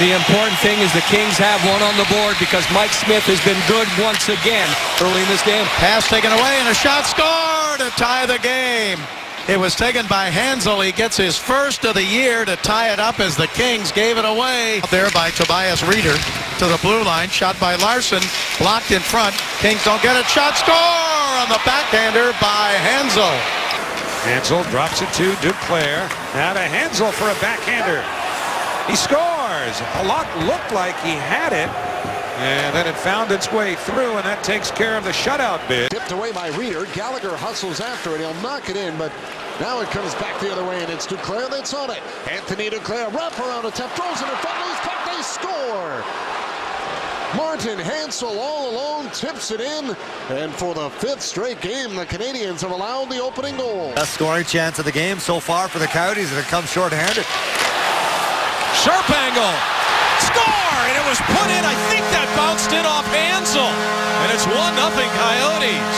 the important thing is the Kings have one on the board because Mike Smith has been good once again early in this game. Pass taken away and a shot scored to tie the game. It was taken by Hanzal. He gets his first of the year to tie it up as the Kings gave it away. There by Tobias Rieder to the blue line. Shot by Larsson. Blocked in front. Kings don't get it. Shot score on the backhander by Hanzal. Hanzal drops it to Duclair. Now to Hanzal for a backhander. He scores. Palat looked like he had it. And then it found its way through, and that takes care of the shutout bid. Tipped away by Rieder. Gallagher hustles after it. He'll knock it in, but now it comes back the other way, and it's Duclair that's on it. Anthony Duclair, wraparound attempt, throws it in front, loose puck, they score! Martin Hanzal all alone tips it in, and for the fifth straight game, the Canadiens have allowed the opening goal. Best scoring chance of the game so far for the Coyotes, and it comes short-handed. Sharp angle. Score! And it was put in. I think that bounced in off Hanzal. And it's 1 nothing Coyotes.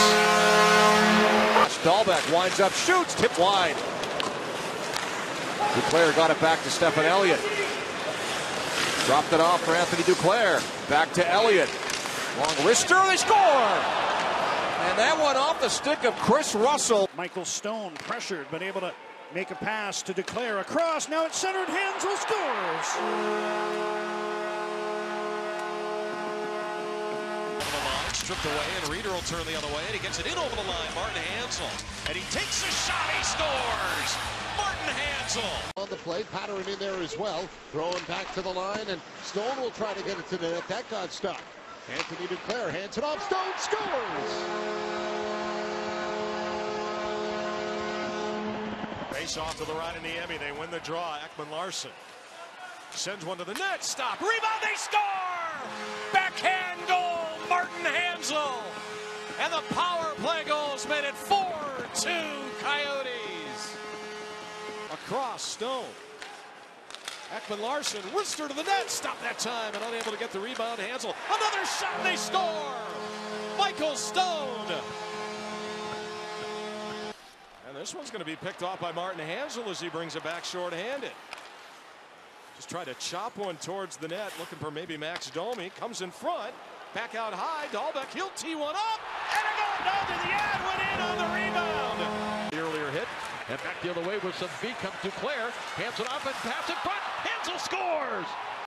Dahlbeck winds up, shoots, tip wide. Duclair got it back to Stefan Elliott. Dropped it off for Anthony Duclair. Back to Elliott. Long wrister, they score! And that one off the stick of Chris Russell. Michael Stone pressured, but able to make a pass to Duclair across. Now it's centered. Hanzal scores. Stripped away, and Rieder will turn the other way, and he gets it in over the line. Martin Hanzal. And he takes a shot. He scores. Martin Hanzal. On the play, Patterson in there as well. Throwing back to the line, and Stone will try to get it to the net. That got stuck. Anthony Duclair hands it off. Stone scores! Face off to the right in the Emmy. They win the draw. Ekman-Larsson sends one to the net. Stop. Rebound. They score. Backhand goal. Martin Hanzal. And the power play goals made it 4-2 Coyotes. Across Stone. Ekman-Larsson, Worcester to the net. Stop that time and unable to get the rebound. Hanzal. Another shot. They score. Michael Stone. And this one's going to be picked off by Martin Hanzal as he brings it back short-handed. Just try to chop one towards the net, looking for maybe Max Domi. Comes in front, back out high. Dahlbeck, he'll tee one up, and it goes down to the ad, went in on the rebound. The earlier hit, and back the other way with some beat comes Duclair. Hands it up and pass it front. Hanzal scores!